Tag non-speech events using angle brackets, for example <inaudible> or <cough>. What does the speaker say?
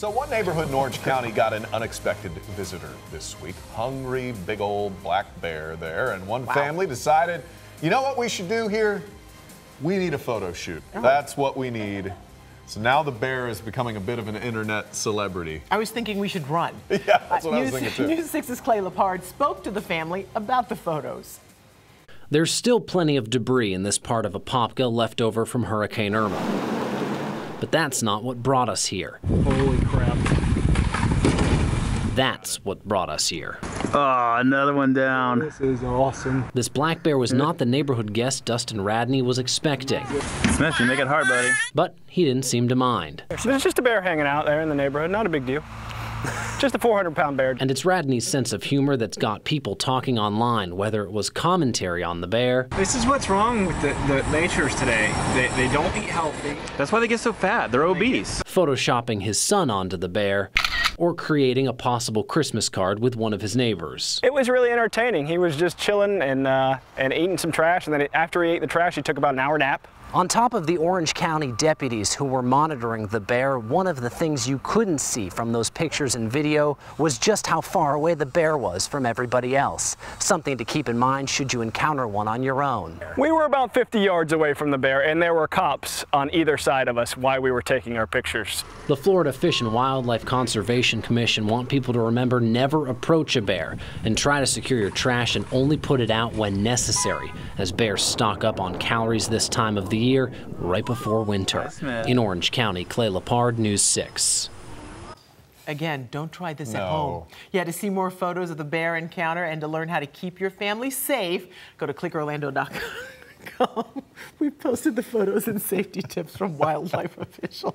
So one neighborhood in Orange County got an unexpected visitor this week. Hungry, big old black bear there. And one wow. family decided, you know what we should do here? We need a photo shoot. Oh. That's what we need. So now the bear is becoming a bit of an internet celebrity. I was thinking we should run. <laughs> Yeah, that's what uh, News, I was thinking <laughs> too. News 6's Clay Lepard spoke to the family about the photos. There's still plenty of debris in this part of Apopka left over from Hurricane Irma. But that's not what brought us here. Holy crap. That's what brought us here. Oh, another one down. This is awesome. This black bear was not the neighborhood guest Dustin Radney was expecting. Smash make it hard, buddy. But he didn't seem to mind. There's just a bear hanging out there in the neighborhood, not a big deal. Just a 400 pound bear. And it's Radney's sense of humor that's got people talking online, whether it was commentary on the bear. This is what's wrong with the, the natures today. They, they don't eat healthy. That's why they get so fat. They're obese. Photoshopping his son onto the bear or creating a possible Christmas card with one of his neighbors. It was really entertaining. He was just chilling and, uh, and eating some trash, and then after he ate the trash, he took about an hour nap. On top of the Orange County deputies who were monitoring the bear, one of the things you couldn't see from those pictures and video was just how far away the bear was from everybody else. Something to keep in mind should you encounter one on your own. We were about 50 yards away from the bear and there were cops on either side of us while we were taking our pictures. The Florida Fish and Wildlife Conservation Commission want people to remember never approach a bear and try to secure your trash and only put it out when necessary as bears stock up on calories this time of the year right before winter. In Orange County, Clay Lepard, News 6. Again, don't try this no. at home. Yeah, to see more photos of the bear encounter and to learn how to keep your family safe, go to clickorlando.com. <laughs> We've posted the photos and safety tips from wildlife <laughs> officials.